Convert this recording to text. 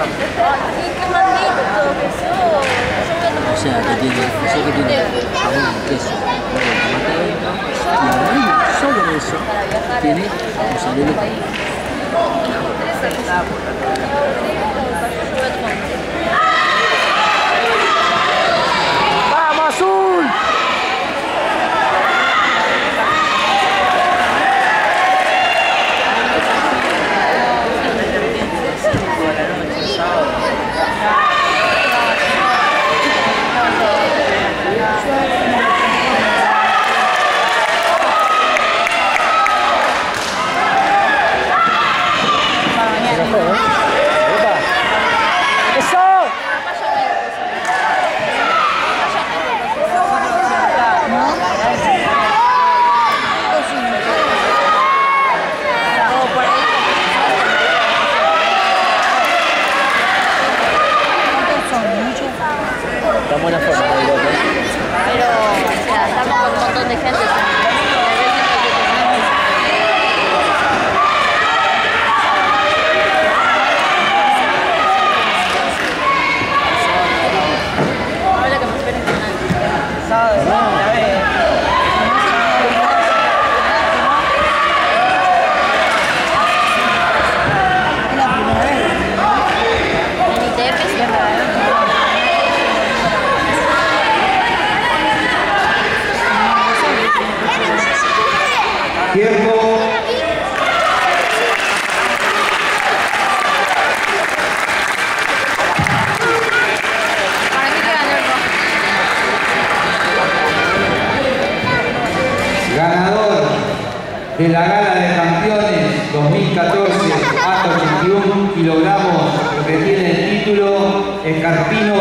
O sea, que tiene, o sea, que tiene jamón, queso, huevo, tomate adentro. Y arriba, sobre eso, tiene. Buena forma. Pero, o sea, estamos con un montón de gente. Tiempo. Ganador de la Gala de Campeones 2014 hasta 81 kilogramos, que tiene el título Escarpino